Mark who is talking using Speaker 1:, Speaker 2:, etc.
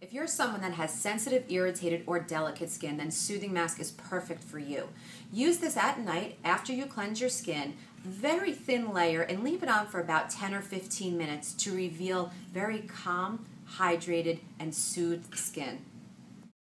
Speaker 1: If you're someone that has sensitive, irritated, or delicate skin, then Soothing Mask is perfect for you. Use this at night after you cleanse your skin, very thin layer, and leave it on for about 10 or 15 minutes to reveal very calm, hydrated, and soothed skin.